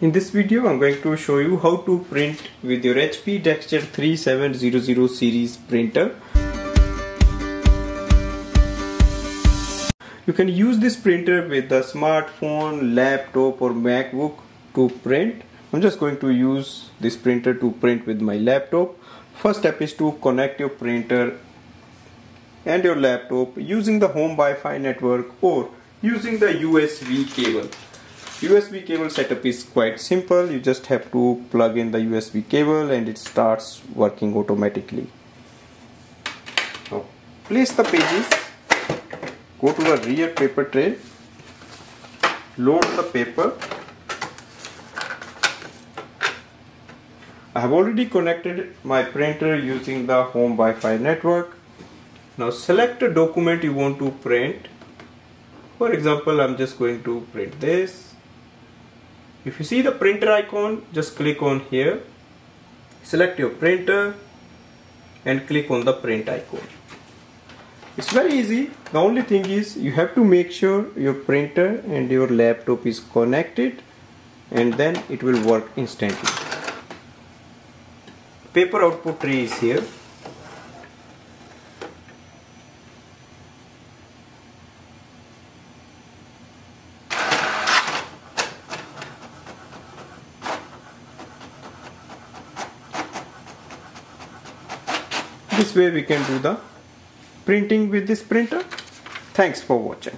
In this video I'm going to show you how to print with your HP DeskJet 3700 series printer. You can use this printer with a smartphone, laptop or MacBook to print. I'm just going to use this printer to print with my laptop. First step is to connect your printer and your laptop using the home Wi-Fi network or using the USB cable. USB cable setup is quite simple. You just have to plug in the USB cable and it starts working automatically. Now place the pages, go to the rear paper tray, load the paper. I have already connected my printer using the home Wi-Fi network. Now select a document you want to print. For example, I'm just going to print this if you see the printer icon just click on here. Select your printer and click on the print icon. It's very easy. The only thing is you have to make sure your printer and your laptop is connected and then it will work instantly. Paper output tray is here this way we can do the printing with this printer. Thanks for watching